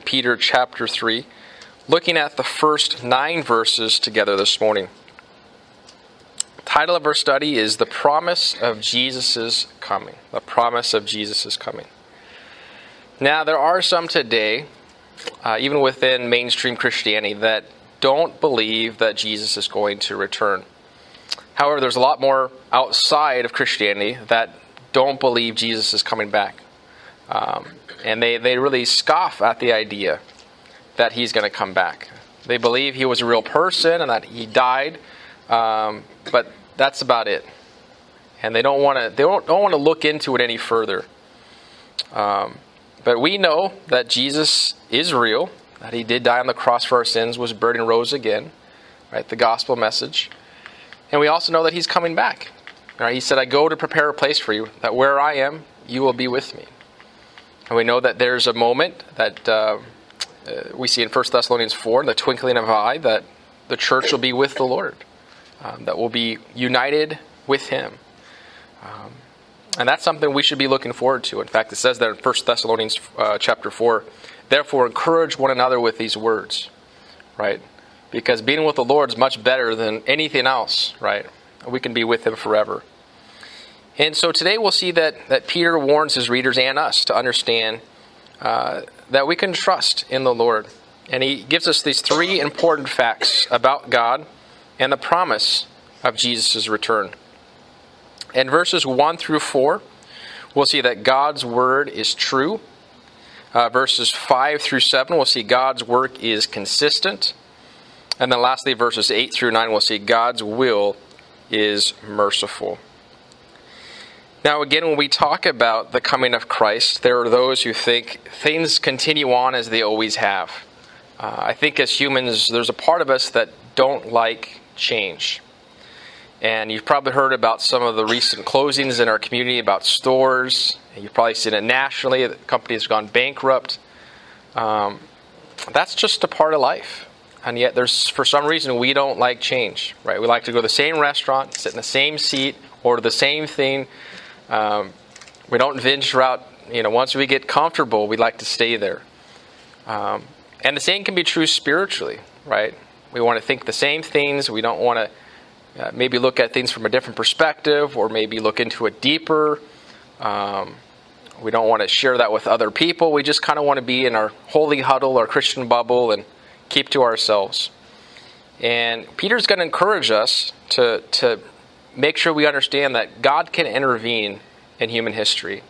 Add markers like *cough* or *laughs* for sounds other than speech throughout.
Peter chapter 3, looking at the first nine verses together this morning. The title of our study is The Promise of Jesus' Coming. The Promise of Jesus' Coming. Now, there are some today, uh, even within mainstream Christianity, that don't believe that Jesus is going to return. However, there's a lot more outside of Christianity that don't believe Jesus is coming back. Um, and they, they really scoff at the idea that he's going to come back. They believe he was a real person and that he died, um, but that's about it. And they don't want to they don't, don't want to look into it any further. Um, but we know that Jesus is real, that he did die on the cross for our sins, was buried and rose again, right? The gospel message. And we also know that he's coming back. Right? He said, I go to prepare a place for you, that where I am, you will be with me. And we know that there's a moment that uh, uh, we see in 1 Thessalonians 4, the twinkling of an eye, that the church will be with the Lord, um, that will be united with Him. Um, and that's something we should be looking forward to. In fact, it says that in 1 Thessalonians uh, chapter 4, therefore encourage one another with these words, right? Because being with the Lord is much better than anything else, right? We can be with Him forever. And so today we'll see that, that Peter warns his readers and us to understand uh, that we can trust in the Lord. And he gives us these three important facts about God and the promise of Jesus' return. In verses 1 through 4, we'll see that God's word is true. Uh, verses 5 through 7, we'll see God's work is consistent. And then lastly, verses 8 through 9, we'll see God's will is merciful. Now, again, when we talk about the coming of Christ, there are those who think things continue on as they always have. Uh, I think as humans, there's a part of us that don't like change. And you've probably heard about some of the recent closings in our community about stores. You've probably seen it nationally. The companies have gone bankrupt. Um, that's just a part of life. And yet, there's for some reason we don't like change, right? We like to go to the same restaurant, sit in the same seat, order the same thing um, we don't venture out. You know, once we get comfortable, we like to stay there. Um, and the same can be true spiritually, right? We want to think the same things. We don't want to uh, maybe look at things from a different perspective, or maybe look into it deeper. Um, we don't want to share that with other people. We just kind of want to be in our holy huddle, our Christian bubble, and keep to ourselves. And Peter's going to encourage us to, to make sure we understand that God can intervene in human history,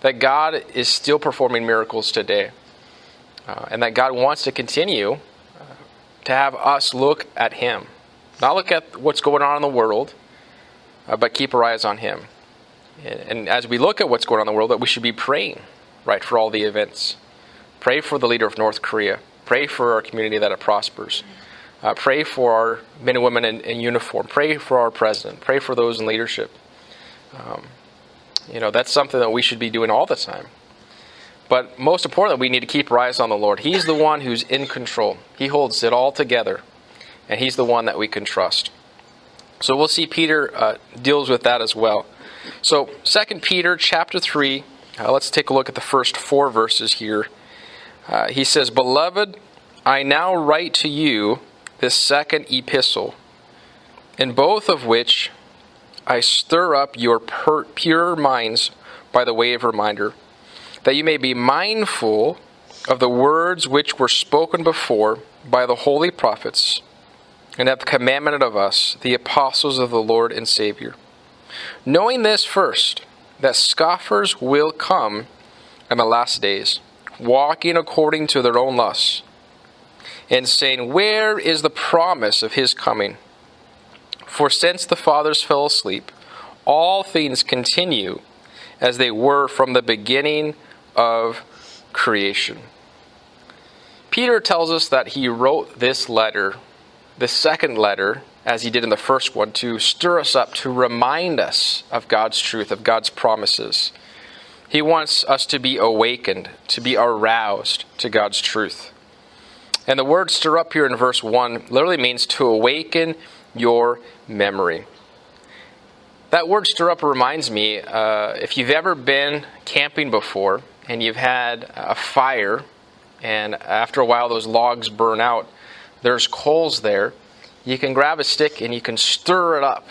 that God is still performing miracles today, uh, and that God wants to continue uh, to have us look at Him. Not look at what's going on in the world, uh, but keep our eyes on Him. And, and as we look at what's going on in the world, that we should be praying, right, for all the events. Pray for the leader of North Korea. Pray for our community that it prospers. Uh, pray for our men and women in, in, uniform. Pray for our president. Pray for those in leadership. Um, you know, that's something that we should be doing all the time. But most importantly, we need to keep our eyes on the Lord. He's the one who's in control, He holds it all together, and He's the one that we can trust. So we'll see Peter uh, deals with that as well. So, Second Peter chapter 3, uh, let's take a look at the first four verses here. Uh, he says, Beloved, I now write to you this second epistle, in both of which I stir up your per- pure minds by the way of reminder, that you may be mindful of the words which were spoken before by the holy prophets, and have commandment of us, the apostles of the Lord and Savior. Knowing this first, that scoffers will come in the last days, walking according to their own lusts and saying, Where is the promise of his coming? For since the fathers fell asleep, all things continue as they were from the beginning of creation. Peter tells us that he wrote this letter, the second letter, as he did in the first one, to stir us up, to remind us of God's truth, of God's promises. He wants us to be awakened, to be aroused to God's truth. And the word stir up here in verse 1 literally means to awaken your memory. That word stir up reminds me uh, if you've ever been camping before and you've had a fire and after a while those logs burn out, there's coals there. You can grab a stick and you can stir it up.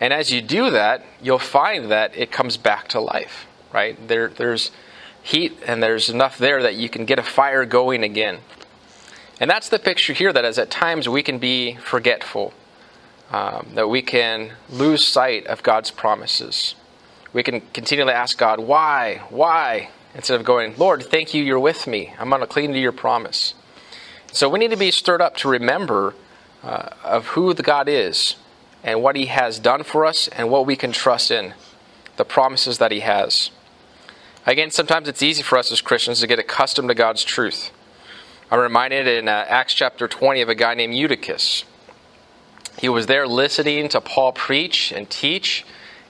And as you do that, you'll find that it comes back to life, right? There, there's heat and there's enough there that you can get a fire going again. And that's the picture here that is at times we can be forgetful, um, that we can lose sight of God's promises. We can continually ask God, why, why, instead of going, Lord, thank you, you're with me. I'm going to cling to your promise. So we need to be stirred up to remember uh, of who the God is and what He has done for us and what we can trust in, the promises that He has. Again, sometimes it's easy for us as Christians to get accustomed to God's truth. I'm reminded in uh, Acts chapter 20 of a guy named Eutychus. He was there listening to Paul preach and teach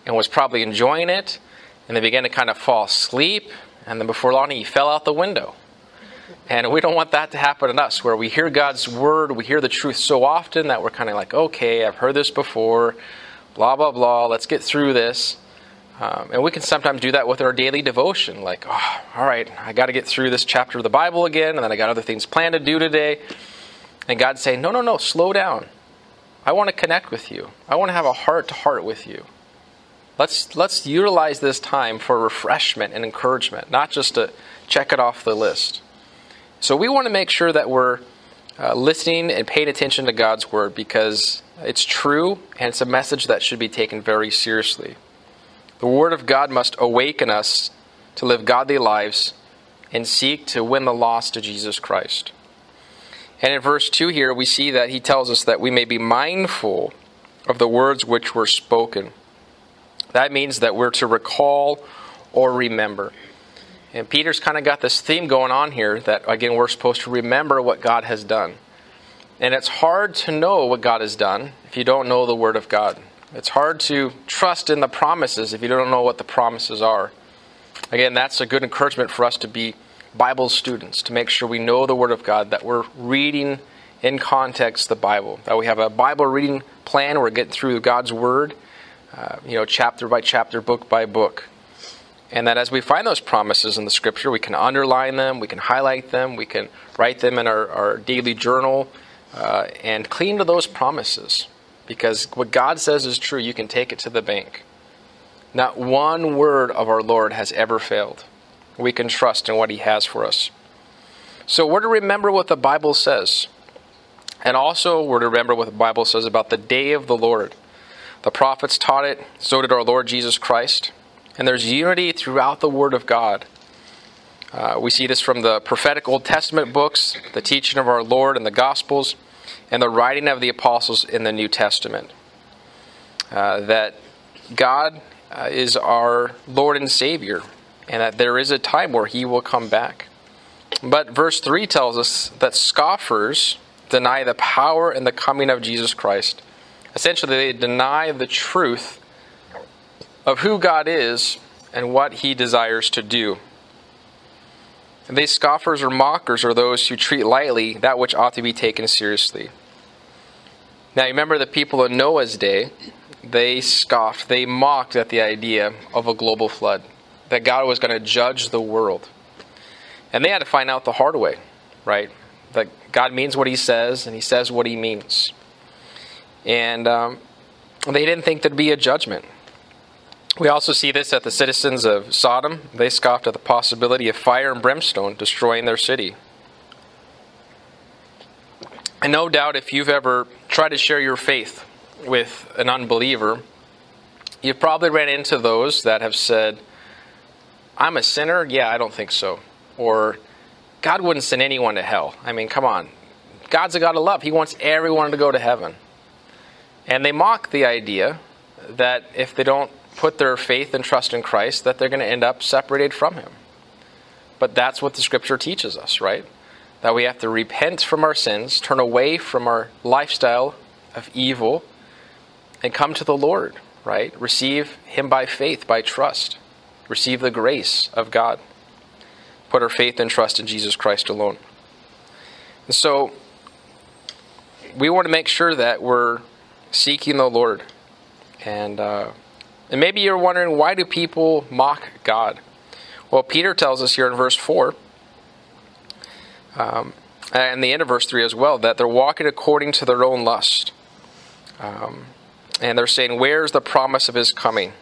and was probably enjoying it. And they began to kind of fall asleep. And then before long, he fell out the window. And we don't want that to happen to us, where we hear God's word, we hear the truth so often that we're kind of like, okay, I've heard this before, blah, blah, blah, let's get through this. Um, and we can sometimes do that with our daily devotion, like, oh, all right, I got to get through this chapter of the Bible again, and then I got other things planned to do today. And God's saying, no, no, no, slow down. I want to connect with you. I want to have a heart to heart with you. Let's, let's utilize this time for refreshment and encouragement, not just to check it off the list. So we want to make sure that we're uh, listening and paying attention to God's word because it's true and it's a message that should be taken very seriously. The word of God must awaken us to live godly lives and seek to win the lost to Jesus Christ. And in verse 2 here, we see that he tells us that we may be mindful of the words which were spoken. That means that we're to recall or remember. And Peter's kind of got this theme going on here that, again, we're supposed to remember what God has done. And it's hard to know what God has done if you don't know the Word of God. It's hard to trust in the promises if you don't know what the promises are. Again, that's a good encouragement for us to be Bible students, to make sure we know the Word of God, that we're reading in context the Bible, that we have a Bible reading plan, we're getting through God's Word, uh, you know, chapter by chapter, book by book. And that as we find those promises in the scripture, we can underline them, we can highlight them, we can write them in our, our daily journal, uh, and cling to those promises. Because what God says is true, you can take it to the bank. Not one word of our Lord has ever failed. We can trust in what He has for us. So we're to remember what the Bible says. And also, we're to remember what the Bible says about the day of the Lord. The prophets taught it, so did our Lord Jesus Christ. And there's unity throughout the Word of God. Uh, we see this from the prophetic Old Testament books, the teaching of our Lord in the Gospels, and the writing of the apostles in the New Testament. Uh, that God uh, is our Lord and Savior, and that there is a time where He will come back. But verse 3 tells us that scoffers deny the power and the coming of Jesus Christ. Essentially, they deny the truth of who God is and what he desires to do. And these scoffers or mockers are those who treat lightly that which ought to be taken seriously. Now, you remember the people in Noah's day, they scoffed, they mocked at the idea of a global flood, that God was going to judge the world. And they had to find out the hard way, right? That God means what he says, and he says what he means. And um, they didn't think there'd be a judgment. We also see this at the citizens of Sodom. They scoffed at the possibility of fire and brimstone destroying their city. And no doubt, if you've ever tried to share your faith with an unbeliever, you've probably ran into those that have said, I'm a sinner? Yeah, I don't think so. Or, God wouldn't send anyone to hell. I mean, come on. God's a God of love. He wants everyone to go to heaven. And they mock the idea that if they don't put their faith and trust in Christ, that they're going to end up separated from Him. But that's what the Scripture teaches us, right? That we have to repent from our sins, turn away from our lifestyle of evil, and come to the Lord, right? Receive Him by faith, by trust. Receive the grace of God. Put our faith and trust in Jesus Christ alone. And so, we want to make sure that we're seeking the Lord and uh, and maybe you're wondering why do people mock God? Well, Peter tells us here in verse 4 Um, and the end of verse 3 as well, that they're walking according to their own lust. Um, and they're saying, Where's the promise of his coming?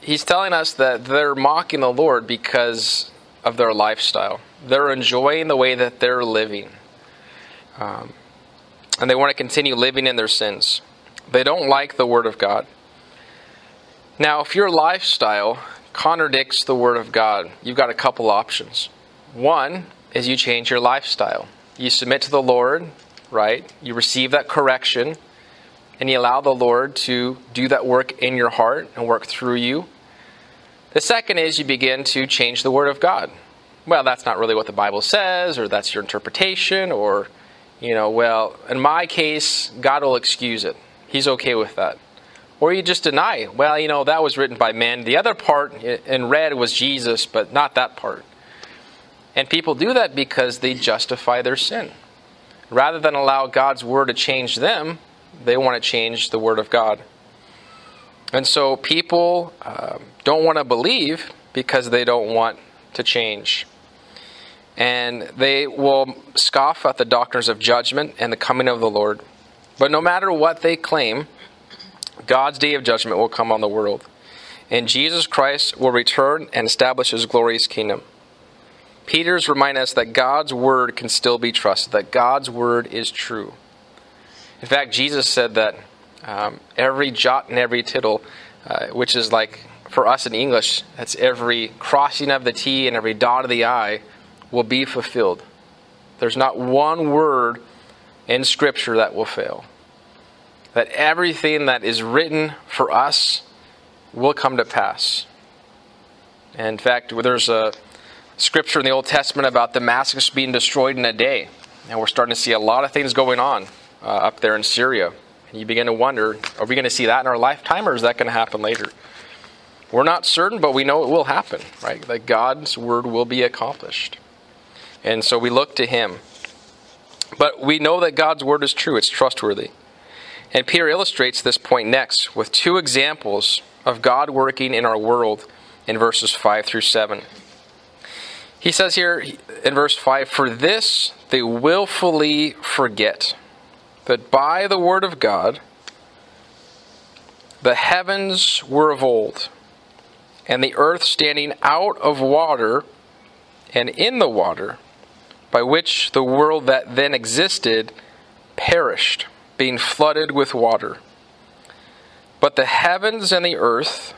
He's telling us that they're mocking the Lord because of their lifestyle. They're enjoying the way that they're living. Um, and they want to continue living in their sins. They don't like the Word of God. Now, if your lifestyle contradicts the Word of God, you've got a couple options. One is you change your lifestyle. You submit to the Lord, right? You receive that correction, and you allow the Lord to do that work in your heart and work through you. The second is you begin to change the Word of God. Well, that's not really what the Bible says, or that's your interpretation, or, you know, well, in my case, God will excuse it. He's okay with that. Or you just deny, well, you know, that was written by men. The other part in red was Jesus, but not that part. And people do that because they justify their sin. Rather than allow God's word to change them, they want to change the word of God. And so people uh, don't want to believe because they don't want to change. And they will scoff at the doctrines of judgment and the coming of the Lord. But no matter what they claim, God's day of judgment will come on the world. And Jesus Christ will return and establish his glorious kingdom. Peter's remind us that God's word can still be trusted, that God's word is true. In fact, Jesus said that um, every jot and every tittle, uh, which is like for us in English, that's every crossing of the T and every dot of the I, will be fulfilled. There's not one word in Scripture that will fail. That everything that is written for us will come to pass. And in fact, there's a scripture in the Old Testament about Damascus being destroyed in a day. And we're starting to see a lot of things going on uh, up there in Syria. And you begin to wonder are we going to see that in our lifetime or is that going to happen later? We're not certain, but we know it will happen, right? That God's word will be accomplished. And so we look to Him. But we know that God's word is true, it's trustworthy. And Peter illustrates this point next with two examples of God working in our world in verses 5 through 7. He says here in verse 5 For this they willfully forget that by the word of God the heavens were of old, and the earth standing out of water and in the water, by which the world that then existed perished, being flooded with water. But the heavens and the earth,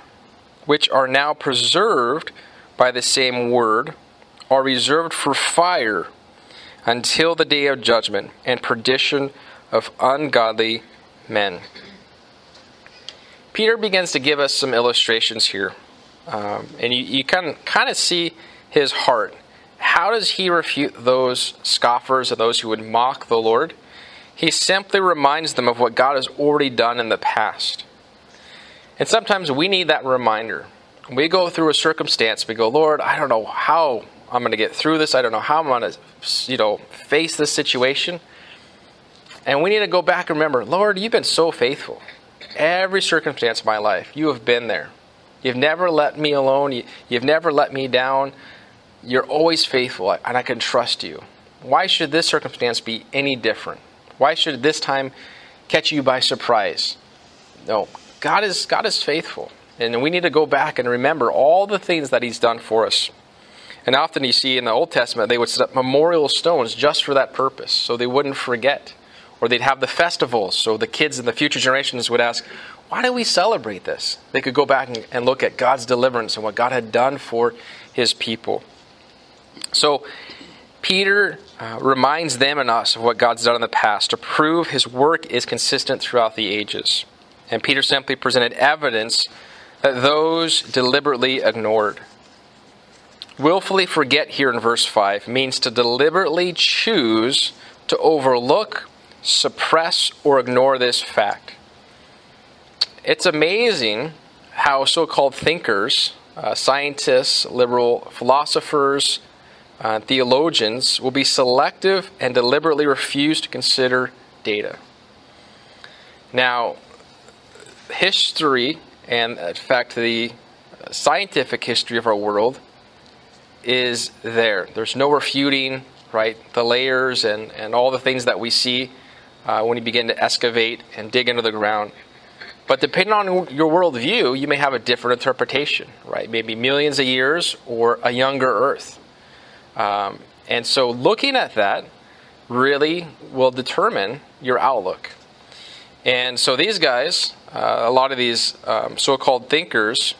which are now preserved by the same word, are reserved for fire until the day of judgment and perdition of ungodly men. Peter begins to give us some illustrations here. Um, and you, you can kind of see his heart. How does he refute those scoffers and those who would mock the Lord? He simply reminds them of what God has already done in the past. And sometimes we need that reminder. We go through a circumstance, we go, Lord, I don't know how I'm going to get through this. I don't know how I'm going to, you know, face this situation. And we need to go back and remember, Lord, you've been so faithful. Every circumstance of my life, you have been there. You've never let me alone. You, have never let me down. You're always faithful, and I can trust you. Why should this circumstance be any different? Why should this time catch you by surprise? No, God is God is faithful, and we need to go back and remember all the things that He's done for us. And often you see in the Old Testament, they would set up memorial stones just for that purpose, so they wouldn't forget. Or they'd have the festivals, so the kids in the future generations would ask, why do we celebrate this? They could go back and look at God's deliverance and what God had done for his people. So, Peter uh, reminds them and us of what God's done in the past to prove his work is consistent throughout the ages. And Peter simply presented evidence that those deliberately ignored. Willfully forget here in verse 5 means to deliberately choose to overlook, suppress, or ignore this fact. It's amazing how so called thinkers, uh, scientists, liberal philosophers, uh, theologians will be selective and deliberately refuse to consider data. Now, history, and in fact, the scientific history of our world, is there. There's no refuting, right? The layers and, and all the things that we see uh, when you begin to excavate and dig into the ground. But depending on your worldview, you may have a different interpretation, right? Maybe millions of years or a younger Earth. Um, and so looking at that really will determine your outlook. And so these guys, uh, a lot of these um, so called thinkers,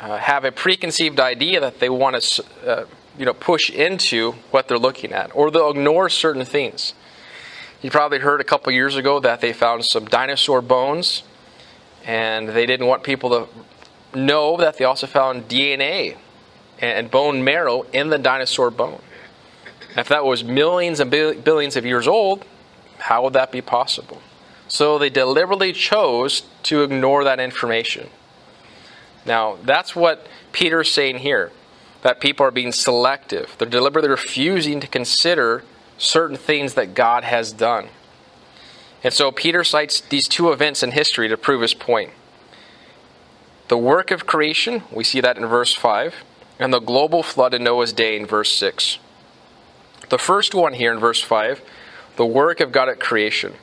uh, have a preconceived idea that they want to uh, you know, push into what they're looking at, or they'll ignore certain things. You probably heard a couple years ago that they found some dinosaur bones, and they didn't want people to know that they also found DNA and bone marrow in the dinosaur bone. If that was millions and billions of years old, how would that be possible? So they deliberately chose to ignore that information. Now, that's what Peter's saying here that people are being selective. They're deliberately refusing to consider certain things that God has done. And so Peter cites these two events in history to prove his point. The work of creation, we see that in verse 5, and the global flood in Noah's day in verse 6. The first one here in verse 5, the work of God at creation.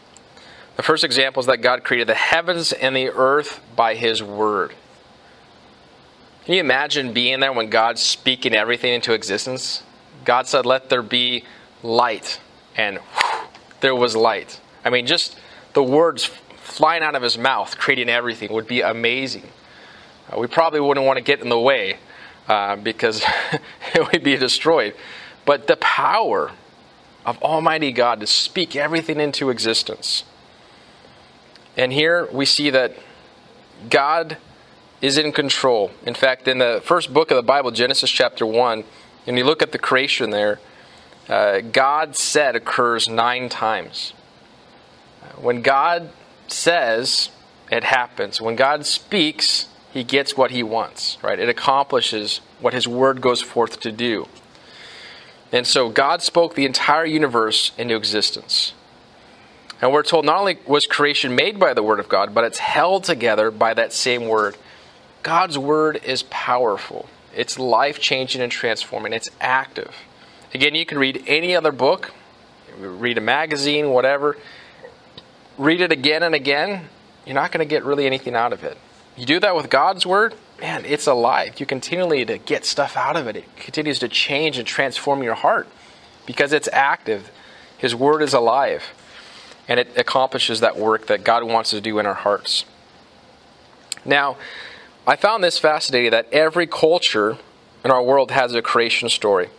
The first example is that God created the heavens and the earth by his word. Can you imagine being there when God's speaking everything into existence? God said, Let there be light, and whew, there was light. I mean, just the words flying out of his mouth, creating everything, would be amazing. Uh, we probably wouldn't want to get in the way uh, because *laughs* it would be destroyed. But the power of Almighty God to speak everything into existence. And here we see that God is in control. In fact, in the first book of the Bible, Genesis chapter 1, and you look at the creation there, uh, God said occurs nine times. When God says, it happens. When God speaks, he gets what he wants, right? It accomplishes what his word goes forth to do. And so God spoke the entire universe into existence. And we're told not only was creation made by the word of God, but it's held together by that same word. God's word is powerful. It's life changing and transforming. It's active. Again, you can read any other book, read a magazine, whatever. Read it again and again. You're not going to get really anything out of it. You do that with God's word, man, it's alive. You continually to get stuff out of it. It continues to change and transform your heart because it's active. His word is alive. And it accomplishes that work that God wants to do in our hearts. Now, I found this fascinating that every culture in our world has a creation story.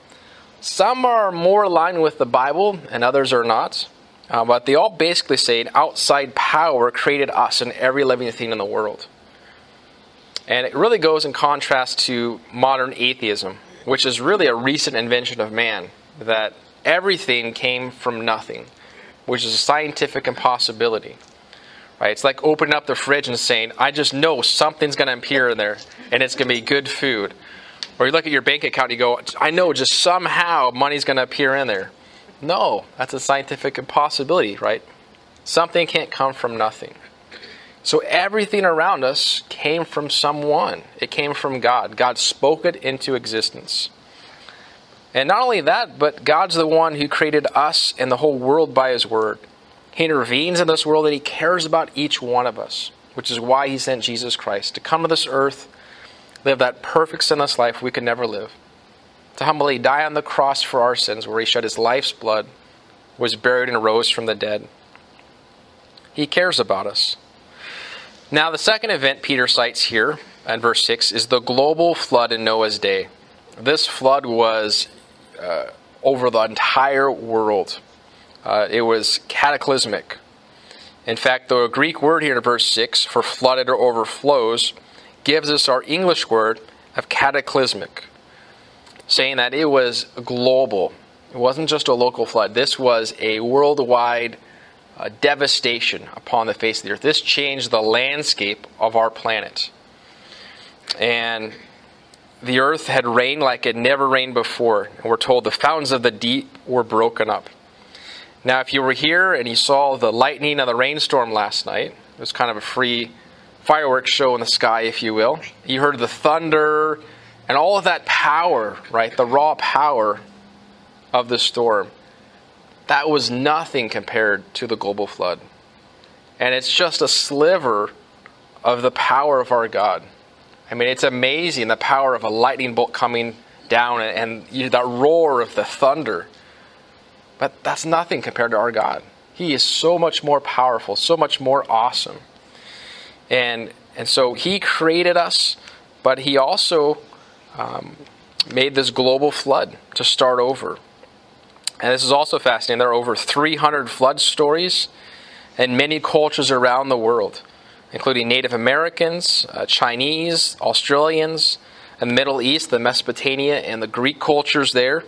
Some are more aligned with the Bible and others are not. Uh, but they all basically say an outside power created us and every living thing in the world. And it really goes in contrast to modern atheism, which is really a recent invention of man, that everything came from nothing, which is a scientific impossibility. Right? It's like opening up the fridge and saying, I just know something's going to appear in there and it's going to be good food. Or you look at your bank account and you go, I know just somehow money's going to appear in there. No, that's a scientific impossibility, right? Something can't come from nothing. So everything around us came from someone. It came from God. God spoke it into existence. And not only that, but God's the one who created us and the whole world by His Word. He intervenes in this world and He cares about each one of us, which is why He sent Jesus Christ to come to this earth, live that perfect sinless life we could never live, to humbly die on the cross for our sins, where He shed His life's blood, was buried, and rose from the dead. He cares about us. Now, the second event Peter cites here in verse 6 is the global flood in Noah's day. This flood was uh, over the entire world. Uh, it was cataclysmic. In fact, the Greek word here in verse 6 for flooded or overflows gives us our English word of cataclysmic, saying that it was global. It wasn't just a local flood, this was a worldwide uh, devastation upon the face of the earth. This changed the landscape of our planet. And the earth had rained like it never rained before. And we're told the fountains of the deep were broken up. Now, if you were here and you saw the lightning and the rainstorm last night, it was kind of a free fireworks show in the sky, if you will. You heard the thunder And all of that power, right, the raw power of the storm, that was nothing compared to the global flood. And it's just a sliver of the power of our God. I mean, it's amazing the power of a lightning bolt coming down and, and that roar of the thunder. But that's nothing compared to our God. He is so much more powerful, so much more awesome. And, and so He created us, but He also um, made this global flood to start over. And this is also fascinating. There are over 300 flood stories in many cultures around the world, including Native Americans, uh, Chinese, Australians, and the Middle East, the Mesopotamia, and the Greek cultures there,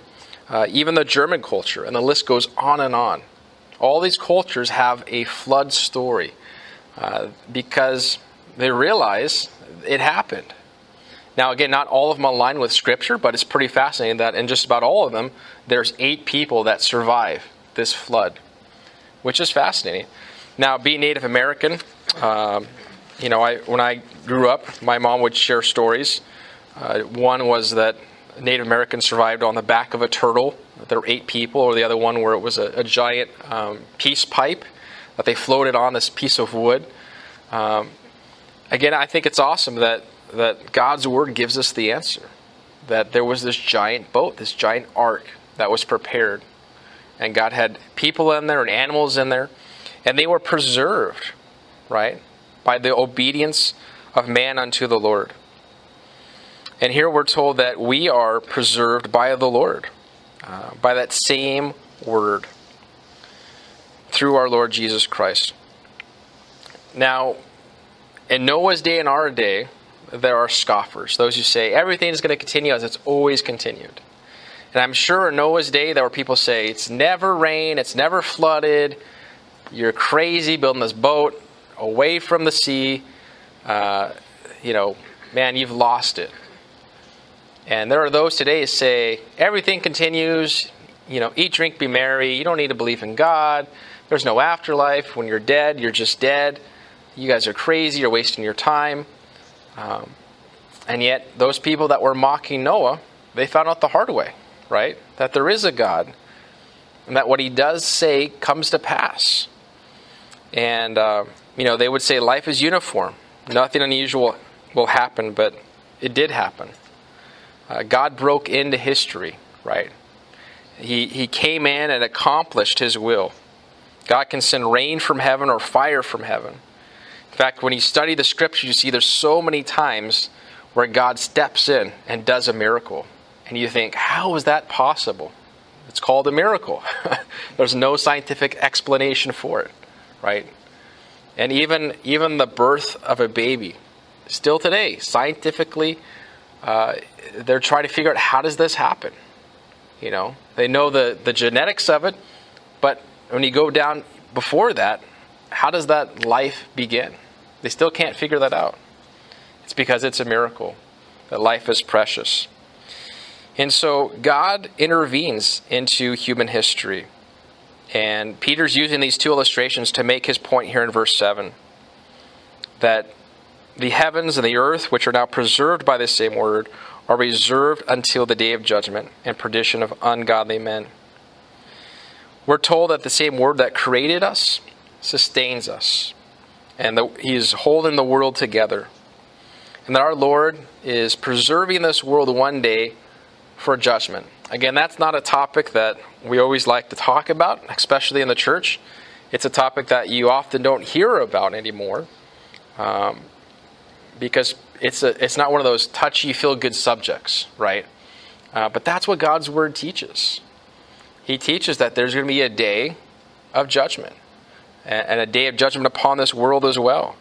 uh, even the German culture, and the list goes on and on. All these cultures have a flood story uh, because they realize it happened. Now, again, not all of them align with Scripture, but it's pretty fascinating that in just about all of them, there's eight people that survive this flood, which is fascinating. Now, being Native American, um, you know, I, when I grew up, my mom would share stories. Uh, one was that Native Americans survived on the back of a turtle. There were eight people, or the other one where it was a, a giant um, peace pipe that they floated on this piece of wood. Um, again, I think it's awesome that that God's word gives us the answer. That there was this giant boat, this giant ark that was prepared. And God had people in there and animals in there, and they were preserved, right? By the obedience of man unto the Lord. And here we're told that we are preserved by the Lord, uh, by that same word, through our Lord Jesus Christ. Now, in Noah's day and our day, there are scoffers, those who say everything is going to continue as it's always continued. And I'm sure in Noah's day there were people say it's never rained, it's never flooded, you're crazy building this boat away from the sea. Uh, you know, man, you've lost it. And there are those today who say everything continues, you know, eat, drink, be merry. You don't need to believe in God. There's no afterlife. When you're dead, you're just dead. You guys are crazy. You're wasting your time. Um, and yet, those people that were mocking Noah, they found out the hard way, right? That there is a God, and that what he does say comes to pass. And, uh, you know, they would say life is uniform. Nothing unusual will happen, but it did happen. Uh, God broke into history, right? He, he came in and accomplished his will. God can send rain from heaven or fire from heaven. In fact, when you study the scriptures, you see there's so many times where God steps in and does a miracle. And you think, how is that possible? It's called a miracle. *laughs* there's no scientific explanation for it, right? And even even the birth of a baby, still today, scientifically, uh, they're trying to figure out how does this happen. You know, they know the the genetics of it, but when you go down before that, how does that life begin? They still can't figure that out. It's because it's a miracle that life is precious. And so God intervenes into human history. And Peter's using these two illustrations to make his point here in verse 7 that the heavens and the earth, which are now preserved by the same word, are reserved until the day of judgment and perdition of ungodly men. We're told that the same word that created us sustains us and that He is holding the world together. And that our Lord is preserving this world one day for judgment. Again, that's not a topic that we always like to talk about, especially in the church. It's a topic that you often don't hear about anymore um, because it's, a, it's not one of those touchy, feel good subjects, right? Uh, but that's what God's Word teaches. He teaches that there's going to be a day of judgment and a day of judgment upon this world as well.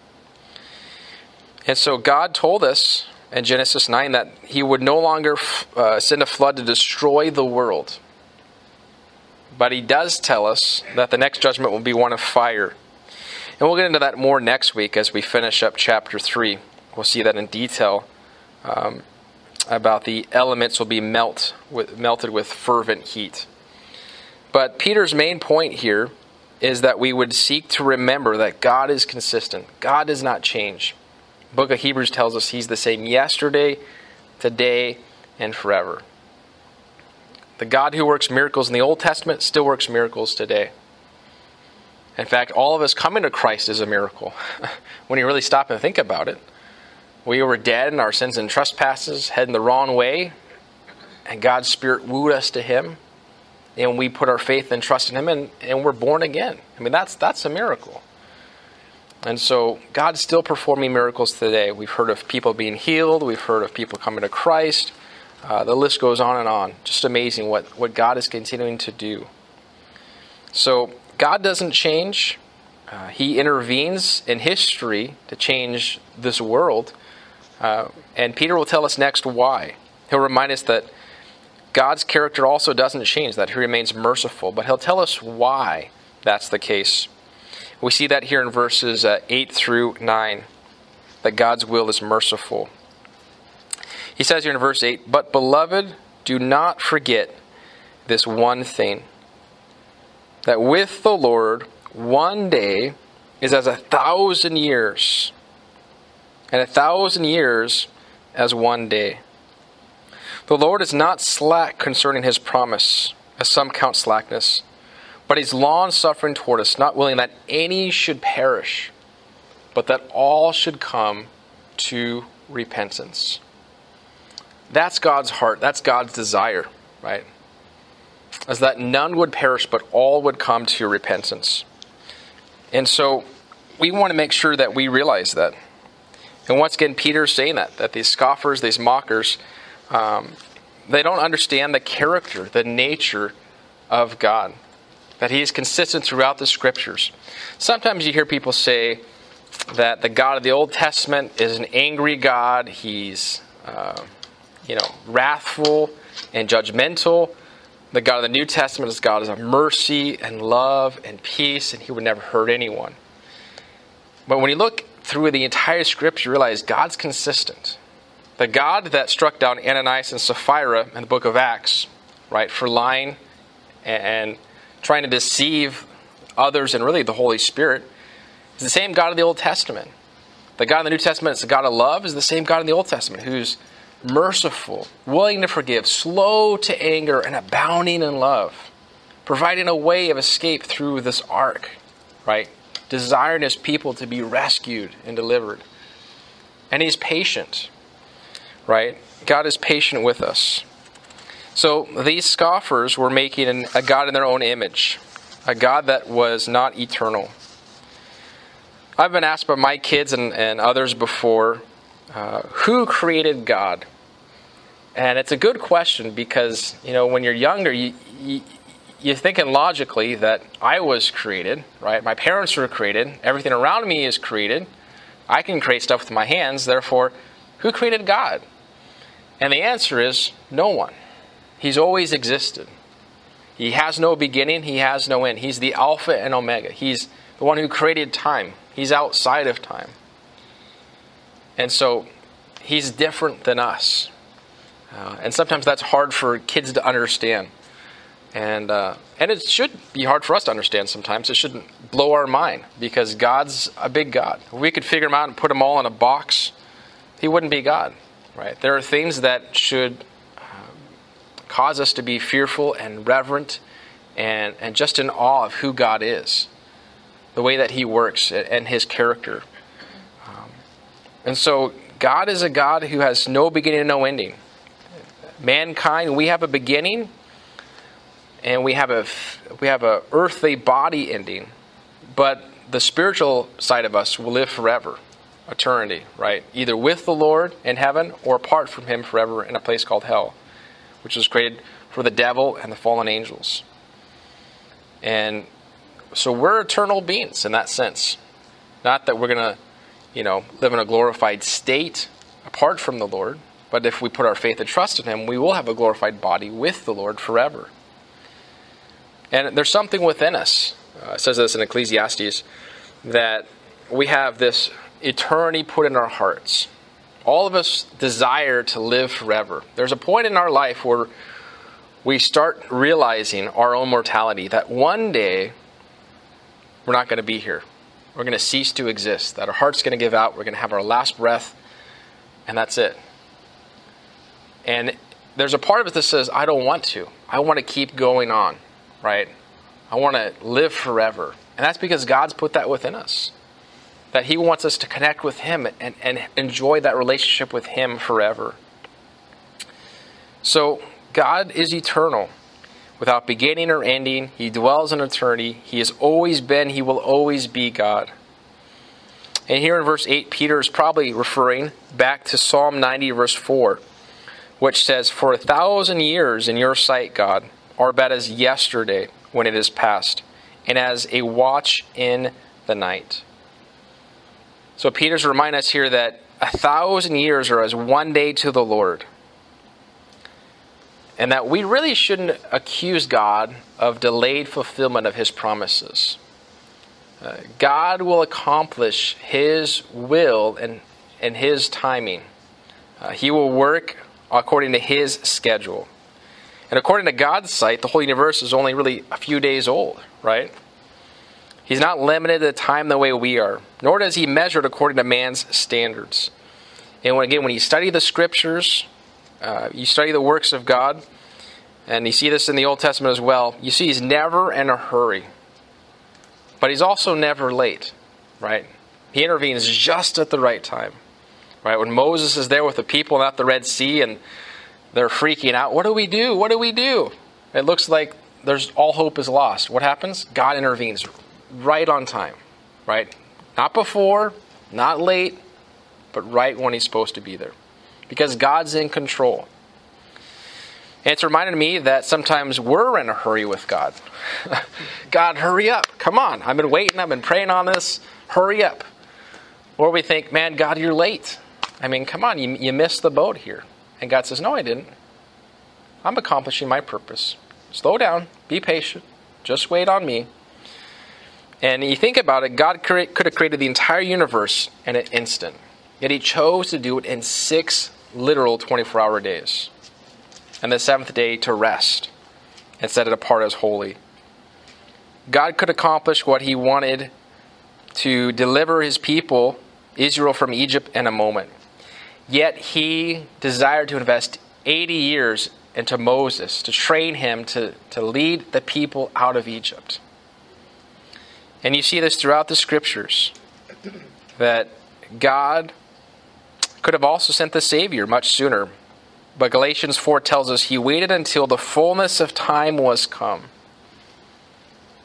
And so God told us in Genesis 9 that He would no longer uh, send a flood to destroy the world. But He does tell us that the next judgment will be one of fire. And we'll get into that more next week as we finish up chapter 3. We'll see that in detail um, about the elements will be melt with, melted with fervent heat. But Peter's main point here is that we would seek to remember that God is consistent. God does not change. Book of Hebrews tells us he's the same yesterday, today, and forever. The God who works miracles in the Old Testament still works miracles today. In fact, all of us coming to Christ is a miracle *laughs* when you really stop and think about it. We were dead in our sins and trespasses, heading the wrong way, and God's Spirit wooed us to Him, and we put our faith and trust in Him, and, and we're born again. I mean, that's, that's a miracle. And so God's still performing miracles today. We've heard of people being healed, we've heard of people coming to Christ. Uh, the list goes on and on. Just amazing what, what God is continuing to do. So God doesn't change. Uh, he intervenes in history to change this world. Uh, and Peter will tell us next why. He'll remind us that God's character also doesn't change, that he remains merciful, but he'll tell us why that's the case. We see that here in verses uh, 8 through 9, that God's will is merciful. He says here in verse 8, But beloved, do not forget this one thing, that with the Lord, one day is as a thousand years and a thousand years as one day. The Lord is not slack concerning his promise, as some count slackness, but he's long suffering toward us, not willing that any should perish, but that all should come to repentance. That's God's heart. That's God's desire, right? As that none would perish, but all would come to repentance. And so we want to make sure that we realize that. And once again, Peter's saying that, that these scoffers, these mockers, um, they don't understand the character, the nature of God, that He is consistent throughout the scriptures. Sometimes you hear people say that the God of the Old Testament is an angry God, He's, uh, you know, wrathful and judgmental. The God of the New Testament is God is of mercy and love and peace, and He would never hurt anyone. But when you look through the entire scripture, you realize God's consistent. The God that struck down Ananias and Sapphira in the book of Acts, right, for lying and trying to deceive others and really the Holy Spirit, is the same God of the Old Testament. The God of the New Testament is the God of love, is the same God in the Old Testament, who's merciful, willing to forgive, slow to anger, and abounding in love, providing a way of escape through this ark, right? Desiring his people to be rescued and delivered. And he's patient, right? God is patient with us. So these scoffers were making a God in their own image, a God that was not eternal. I've been asked by my kids and, and others before uh, who created God? And it's a good question because, you know, when you're younger, you, you, you're thinking logically that I was created, right? My parents were created. Everything around me is created. I can create stuff with my hands. Therefore, who created God? And the answer is no one. He's always existed. He has no beginning, he has no end. He's the Alpha and Omega. He's the one who created time, he's outside of time. And so, he's different than us. Uh, and sometimes that's hard for kids to understand. And, uh, and it should be hard for us to understand sometimes. It shouldn't blow our mind because God's a big God. If we could figure him out and put them all in a box, he wouldn't be God, right? There are things that should um, cause us to be fearful and reverent and, and just in awe of who God is, the way that he works and his character. Um, and so God is a God who has no beginning and no ending. Mankind, we have a beginning and we have a we have a earthly body ending, but the spiritual side of us will live forever, eternity, right? Either with the Lord in heaven or apart from Him forever in a place called hell, which was created for the devil and the fallen angels. And so we're eternal beings in that sense. Not that we're going to, you know, live in a glorified state apart from the Lord, but if we put our faith and trust in Him, we will have a glorified body with the Lord forever. And there's something within us, uh, it says this in Ecclesiastes, that we have this eternity put in our hearts. All of us desire to live forever. There's a point in our life where we start realizing our own mortality, that one day we're not going to be here. We're going to cease to exist, that our heart's going to give out, we're going to have our last breath, and that's it. And there's a part of it that says, I don't want to. I want to keep going on, right? I want to live forever. And that's because God's put that within us. That He wants us to connect with Him and, and enjoy that relationship with Him forever. So, God is eternal, without beginning or ending. He dwells in eternity. He has always been, He will always be God. And here in verse 8, Peter is probably referring back to Psalm 90, verse 4, which says, For a thousand years in your sight, God, are but as yesterday when it is past, and as a watch in the night. So Peter's remind us here that a thousand years are as one day to the Lord. And that we really shouldn't accuse God of delayed fulfillment of his promises. Uh, God will accomplish His will and, and His timing. Uh, he will work according to His schedule. And according to God's sight, the whole universe is only really a few days old, right? He's not limited to time the way we are, nor does He measure it according to man's standards. And when, again, when you study the scriptures, uh, you study the works of God, and you see this in the Old Testament as well, you see He's never in a hurry. But he's also never late, right? He intervenes just at the right time, right? When Moses is there with the people at the Red Sea and they're freaking out, what do we do? What do we do? It looks like there's all hope is lost. What happens? God intervenes right on time, right? Not before, not late, but right when he's supposed to be there. Because God's in control. And it's reminded me that sometimes we're in a hurry with God. *laughs* God, hurry up. Come on. I've been waiting. I've been praying on this. Hurry up. Or we think, man, God, you're late. I mean, come on. You, you missed the boat here. And God says, no, I didn't. I'm accomplishing my purpose. Slow down. Be patient. Just wait on me. And you think about it, God could have created the entire universe in an instant. Yet he chose to do it in six literal 24 hour days and the seventh day to rest and set it apart as holy. God could accomplish what he wanted to deliver his people, Israel, from Egypt in a moment. Yet he desired to invest 80 years into Moses to train him to, to lead the people out of Egypt. And you see this throughout the scriptures that God could have also sent the Savior much sooner, but Galatians 4 tells us he waited until the fullness of time was come.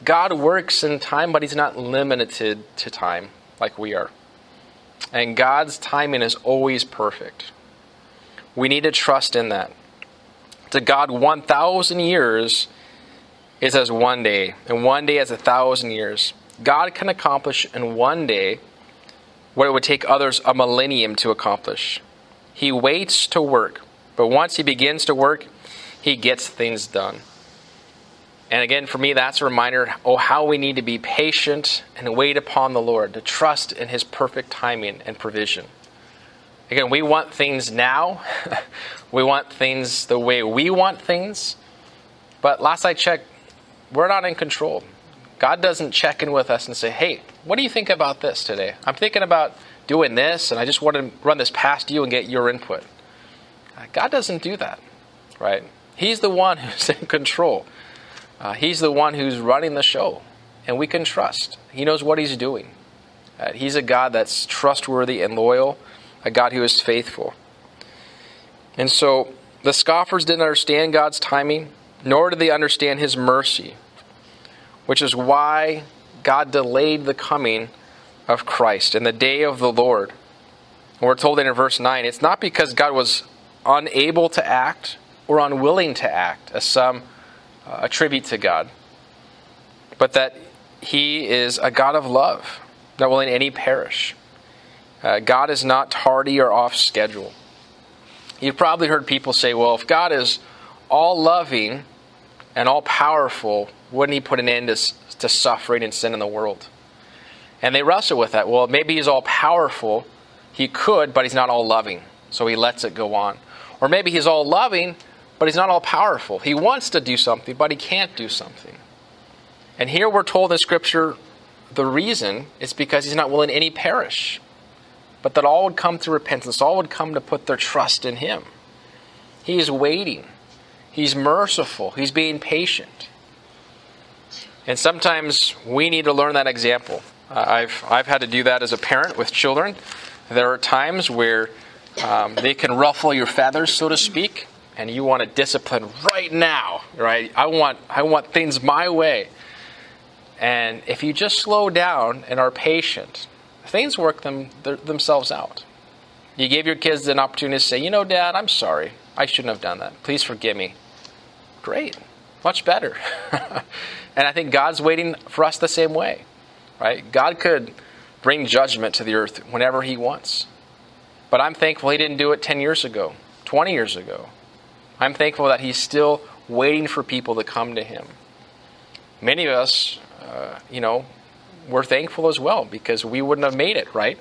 God works in time, but he's not limited to time like we are. And God's timing is always perfect. We need to trust in that. To God, 1,000 years is as one day, and one day as a thousand years. God can accomplish in one day what it would take others a millennium to accomplish. He waits to work but once he begins to work, he gets things done. And again, for me, that's a reminder oh, how we need to be patient and wait upon the Lord, to trust in his perfect timing and provision. Again, we want things now. *laughs* we want things the way we want things. But last I checked, we're not in control. God doesn't check in with us and say, hey, what do you think about this today? I'm thinking about doing this, and I just want to run this past you and get your input. Uh, God doesn't do that, right? He's the one *laughs* who's in control. Uh, he's the one who's running the show, and we can trust. He knows what he's doing. Uh, he's a God that's trustworthy and loyal, a God who is faithful. And so the scoffers didn't understand God's timing, nor did they understand his mercy, which is why God delayed the coming of Christ in the day of the Lord. And we're told in verse 9, it's not because God was unable to act or unwilling to act, as some uh, attribute to God, but that He is a God of love, not willing any perish. Uh, God is not tardy or off schedule. You've probably heard people say, well, if God is all loving and all powerful, wouldn't He put an end to, to suffering and sin in the world? And they wrestle with that. Well, maybe He's all powerful. He could, but He's not all loving. So He lets it go on. Or maybe he's all loving, but he's not all powerful. He wants to do something, but he can't do something. And here we're told in Scripture the reason is because he's not willing any perish, but that all would come to repentance, all would come to put their trust in him. He's waiting. He's merciful. He's being patient. And sometimes we need to learn that example. Uh, I've, I've had to do that as a parent with children. There are times where um, they can ruffle your feathers, so to speak, and you want to discipline right now, right? I want, I want things my way. And if you just slow down and are patient, things work them, themselves out. You gave your kids an opportunity to say, you know, Dad, I'm sorry. I shouldn't have done that. Please forgive me. Great. Much better. *laughs* and I think God's waiting for us the same way, right? God could bring judgment to the earth whenever He wants. But I'm thankful He didn't do it 10 years ago, 20 years ago. I'm thankful that He's still waiting for people to come to Him. Many of us, uh, you know, we're thankful as well because we wouldn't have made it, right?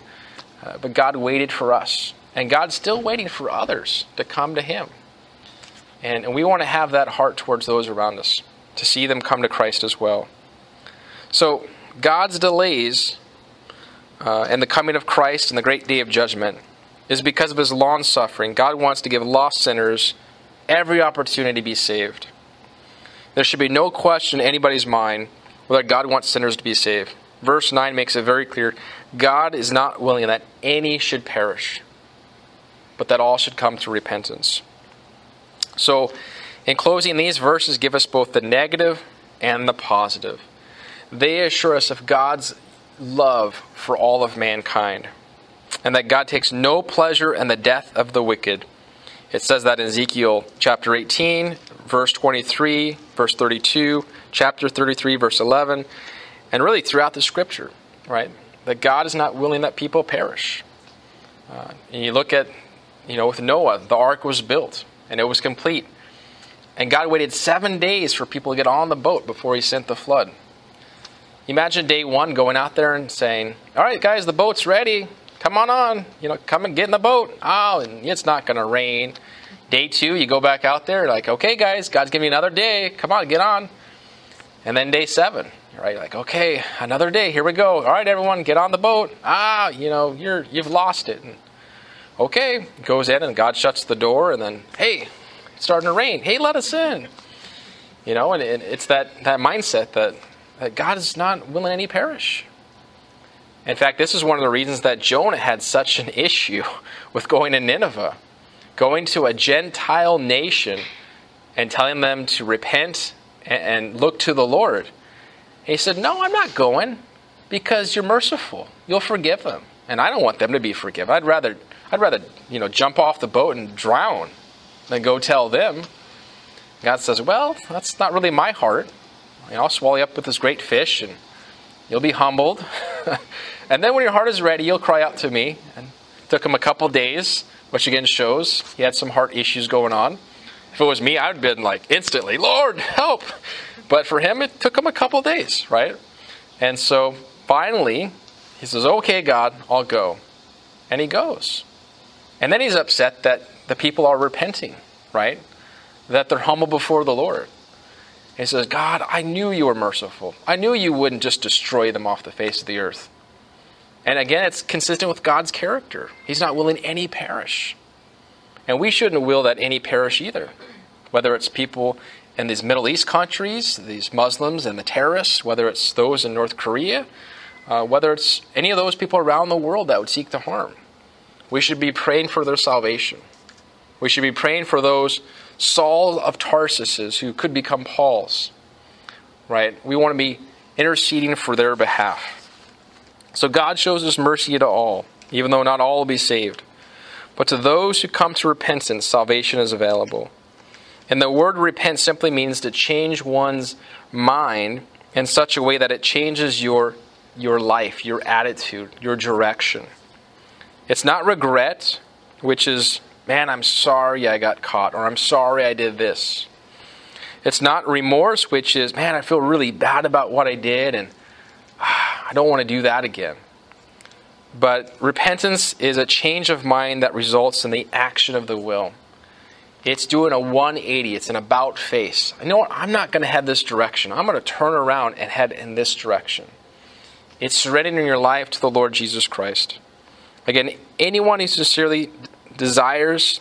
Uh, but God waited for us. And God's still waiting for others to come to Him. And, and we want to have that heart towards those around us, to see them come to Christ as well. So, God's delays uh, and the coming of Christ and the great day of judgment is because of His long suffering. God wants to give lost sinners every opportunity be saved. There should be no question in anybody's mind whether God wants sinners to be saved. Verse 9 makes it very clear God is not willing that any should perish, but that all should come to repentance. So, in closing, these verses give us both the negative and the positive. They assure us of God's love for all of mankind, and that God takes no pleasure in the death of the wicked. It says that in Ezekiel chapter 18, verse 23, verse 32, chapter 33, verse 11, and really throughout the scripture, right? That God is not willing that people perish. Uh, and you look at, you know, with Noah, the ark was built and it was complete. And God waited seven days for people to get on the boat before he sent the flood. Imagine day one going out there and saying, All right, guys, the boat's ready. Come on on. You know, come and get in the boat. Oh, and it's not going to rain. Day two, you go back out there, like, okay, guys, God's giving me another day. Come on, get on. And then day seven, right? Like, okay, another day. Here we go. All right, everyone, get on the boat. Ah, you know, you're you've lost it. And, okay, goes in and God shuts the door, and then, hey, it's starting to rain. Hey, let us in. You know, and, and it's that that mindset that that God is not willing any perish. In fact, this is one of the reasons that Jonah had such an issue with going to Nineveh, going to a Gentile nation and telling them to repent and, look to the Lord. He said, No, I'm not going because you're merciful. You'll forgive them. And I don't want them to be forgiven. I'd rather, I'd rather you know, jump off the boat and drown than go tell them. God says, Well, that's not really my heart. You know, I'll swallow you up with this great fish and you'll be humbled. *laughs* and then when your heart is ready, you'll cry out to me. And took him a couple days, which again shows he had some heart issues going on. If it was me, I would have been like instantly, Lord, help. But for him, it took him a couple days, right? And so finally, he says, Okay, God, I'll go. And he goes. And then he's upset that the people are repenting, right? That they're humble before the Lord. he says, God, I knew you were merciful. I knew you wouldn't just destroy them off the face of the earth. And again, it's consistent with God's character. He's not willing any perish. And we shouldn't will that any perish either. Whether it's people in these Middle East countries, these Muslims and the terrorists, whether it's those in North Korea, uh, whether it's any of those people around the world that would seek to harm. We should be praying for their salvation. We should be praying for those Saul of Tarsus who could become Pauls. Right? We want to be interceding for their behalf. So God shows his mercy to all, even though not all will be saved. But to those who come to repentance, salvation is available. And the word repent simply means to change one's mind in such a way that it changes your, your life, your attitude, your direction. It's not regret, which is, man, I'm sorry I got caught, or I'm sorry I did this. It's not remorse, which is, man, I feel really bad about what I did, and I don't want to do that again. But repentance is a change of mind that results in the action of the will. It's doing a 180. It's an about face. You know what? I'm not going to head this direction. I'm going to turn around and head in this direction. It's surrendering your life to the Lord Jesus Christ. Again, anyone who sincerely desires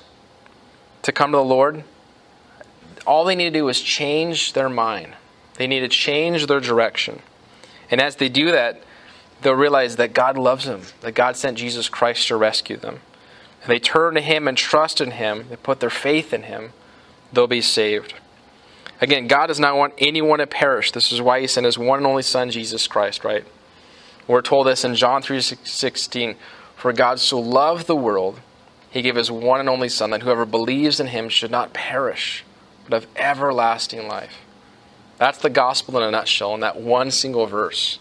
to come to the Lord, all they need to do is change their mind. They need to change their direction. And as they do that, they'll realize that God loves them, that God sent Jesus Christ to rescue them. And they turn to Him and trust in Him, they put their faith in Him, they'll be saved. Again, God does not want anyone to perish. This is why He sent His one and only Son, Jesus Christ, right? We're told this in John 3:16, "For God so loved the world, he gave his one and only son that whoever believes in him should not perish, but have everlasting life." That's the gospel in a nutshell in that one single verse.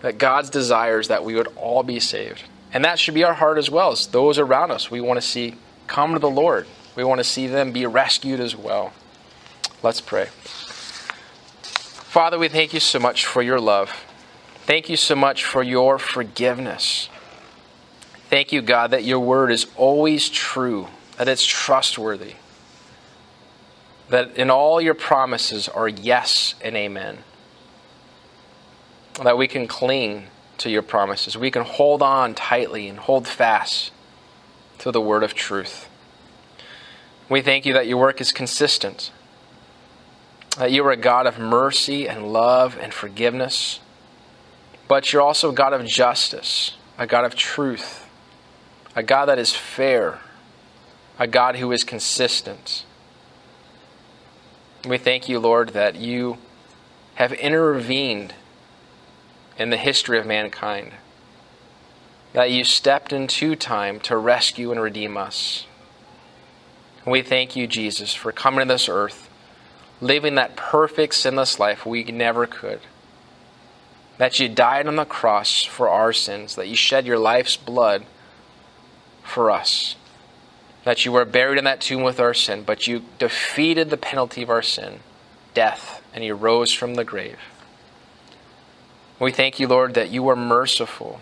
That God's desires that we would all be saved. And that should be our heart as well as those around us. We want to see come to the Lord. We want to see them be rescued as well. Let's pray. Father, we thank you so much for your love. Thank you so much for your forgiveness. Thank you, God, that your word is always true, that it's trustworthy, that in all your promises are yes and amen, that we can cling to your promises. We can hold on tightly and hold fast to the word of truth. We thank you that your work is consistent, that you are a God of mercy and love and forgiveness but you're also a God of justice, a God of truth, a God that is fair, a God who is consistent. We thank you, Lord, that you have intervened in the history of mankind, that you stepped into time to rescue and redeem us. we thank you, Jesus, for coming to this earth, living that perfect, sinless life we never could that you died on the cross for our sins, that you shed your life's blood for us, that you were buried in that tomb with our sin, but you defeated the penalty of our sin, death, and you rose from the grave. We thank you, Lord, that you are merciful.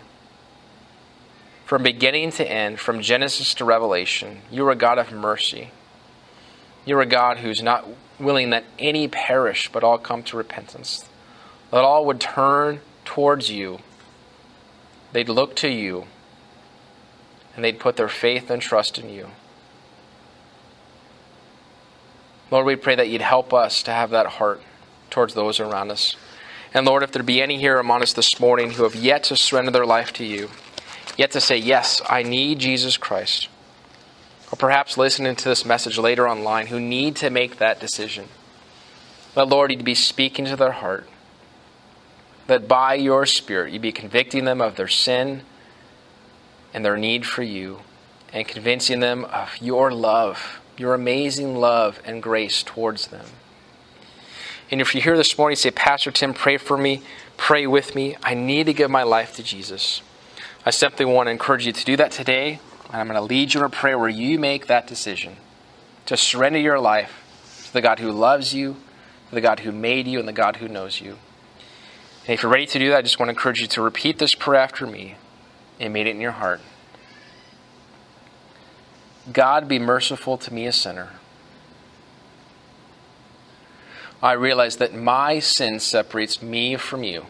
From beginning to end, from Genesis to Revelation, you are a God of mercy. You're a God who's not willing that any perish, but all come to repentance that all would turn towards you. They'd look to you, and they'd put their faith and trust in you. Lord, we pray that you'd help us to have that heart towards those around us. And Lord, if there be any here among us this morning who have yet to surrender their life to you, yet to say, Yes, I need Jesus Christ, or perhaps listening to this message later online who need to make that decision, that Lord, you'd be speaking to their heart that by your Spirit you'd be convicting them of their sin and their need for you, and convincing them of your love, your amazing love and grace towards them. And if you're here this morning, say, Pastor Tim, pray for me, pray with me. I need to give my life to Jesus. I simply want to encourage you to do that today, and I'm going to lead you in a prayer where you make that decision to surrender your life to the God who loves you, to the God who made you, and the God who knows you. And if you're ready to do that, I just want to encourage you to repeat this prayer after me and mean it in your heart. God, be merciful to me, a sinner. I realize that my sin separates me from you.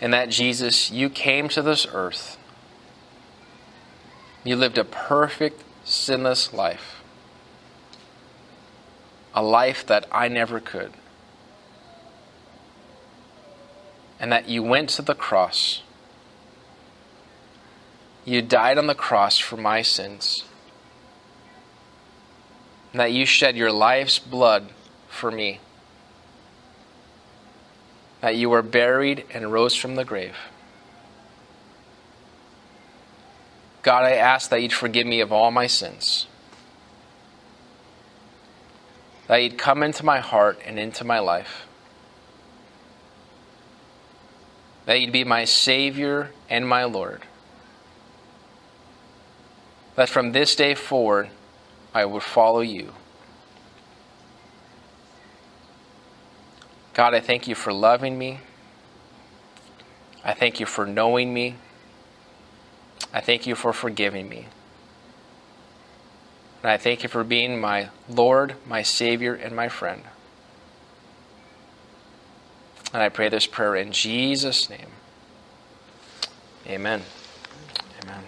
And that, Jesus, you came to this earth. You lived a perfect, sinless life. A life that I never could. and that you went to the cross. You died on the cross for my sins. And that you shed your life's blood for me. That you were buried and rose from the grave. God, I ask that you'd forgive me of all my sins. That you'd come into my heart and into my life. that you'd be my Savior and my Lord. That from this day forward, I would follow you. God, I thank you for loving me. I thank you for knowing me. I thank you for forgiving me. And I thank you for being my Lord, my Savior, and my friend. And I pray this prayer in Jesus' name. Amen. Amen.